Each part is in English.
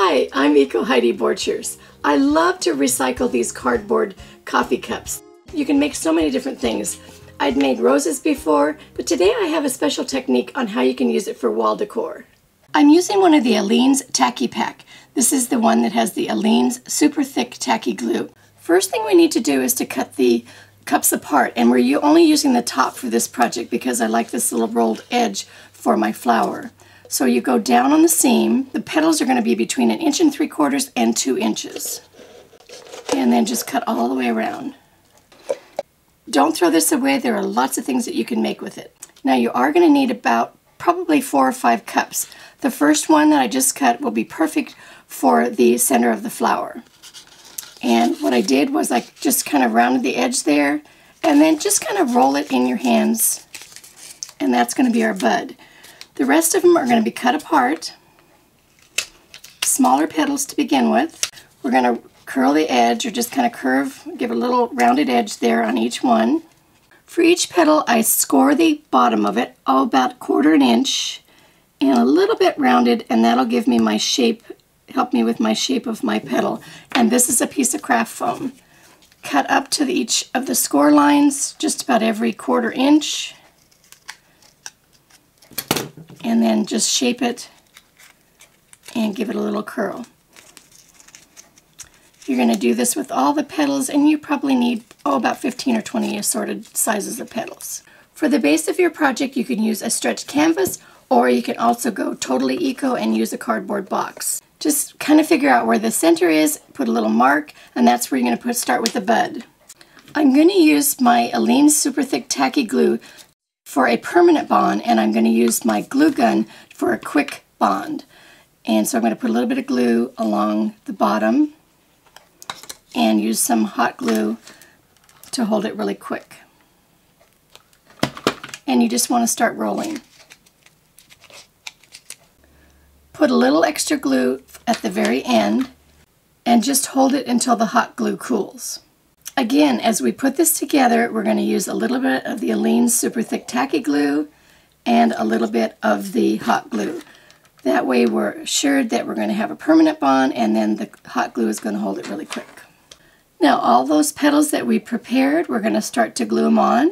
Hi, I'm Eco Heidi Borchers. I love to recycle these cardboard coffee cups. You can make so many different things. I'd made roses before, but today I have a special technique on how you can use it for wall decor. I'm using one of the Aleene's Tacky Pack. This is the one that has the Aleene's super thick tacky glue. First thing we need to do is to cut the cups apart and we're only using the top for this project because I like this little rolled edge for my flower. So you go down on the seam. The petals are going to be between an inch and three quarters and two inches. And then just cut all the way around. Don't throw this away. There are lots of things that you can make with it. Now you are going to need about probably four or five cups. The first one that I just cut will be perfect for the center of the flower. And what I did was I just kind of rounded the edge there and then just kind of roll it in your hands and that's going to be our bud. The rest of them are going to be cut apart, smaller petals to begin with. We're going to curl the edge or just kind of curve, give a little rounded edge there on each one. For each petal, I score the bottom of it, oh, about quarter an inch, and a little bit rounded, and that'll give me my shape, help me with my shape of my petal. And this is a piece of craft foam. Cut up to each of the score lines, just about every quarter inch and then just shape it and give it a little curl. You're going to do this with all the petals and you probably need oh about 15 or 20 assorted sizes of petals. For the base of your project you can use a stretched canvas or you can also go totally eco and use a cardboard box. Just kind of figure out where the center is, put a little mark, and that's where you're going to put start with the bud. I'm going to use my Aleene's Super Thick Tacky Glue for a permanent bond and I'm going to use my glue gun for a quick bond. And so I'm going to put a little bit of glue along the bottom and use some hot glue to hold it really quick. And you just want to start rolling. Put a little extra glue at the very end and just hold it until the hot glue cools. Again, as we put this together, we're going to use a little bit of the Aleene's Super Thick Tacky Glue and a little bit of the hot glue. That way we're assured that we're going to have a permanent bond and then the hot glue is going to hold it really quick. Now all those petals that we prepared, we're going to start to glue them on.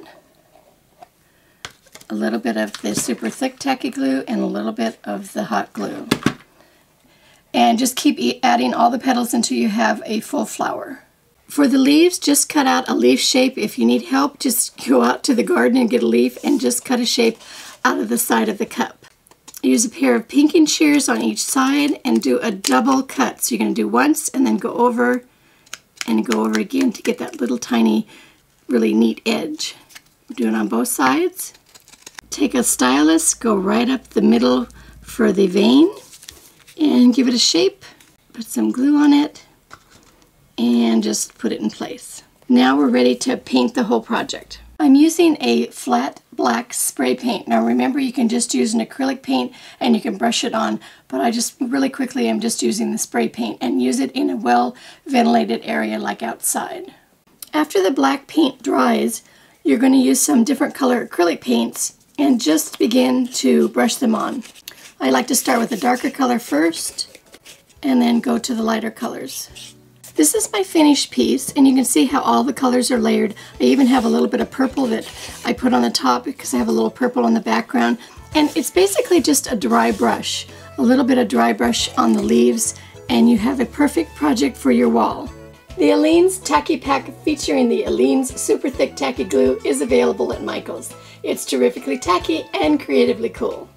A little bit of the super thick tacky glue and a little bit of the hot glue. And just keep adding all the petals until you have a full flower. For the leaves, just cut out a leaf shape. If you need help, just go out to the garden and get a leaf and just cut a shape out of the side of the cup. Use a pair of pinking shears on each side and do a double cut. So you're going to do once and then go over and go over again to get that little tiny, really neat edge. Do it on both sides. Take a stylus, go right up the middle for the vein and give it a shape. Put some glue on it and just put it in place. Now we're ready to paint the whole project. I'm using a flat black spray paint. Now remember you can just use an acrylic paint and you can brush it on, but I just really quickly am just using the spray paint and use it in a well ventilated area like outside. After the black paint dries, you're going to use some different color acrylic paints and just begin to brush them on. I like to start with a darker color first and then go to the lighter colors. This is my finished piece, and you can see how all the colors are layered. I even have a little bit of purple that I put on the top because I have a little purple on the background. And it's basically just a dry brush, a little bit of dry brush on the leaves, and you have a perfect project for your wall. The Aleene's Tacky Pack featuring the Aleene's Super Thick Tacky Glue is available at Michael's. It's terrifically tacky and creatively cool.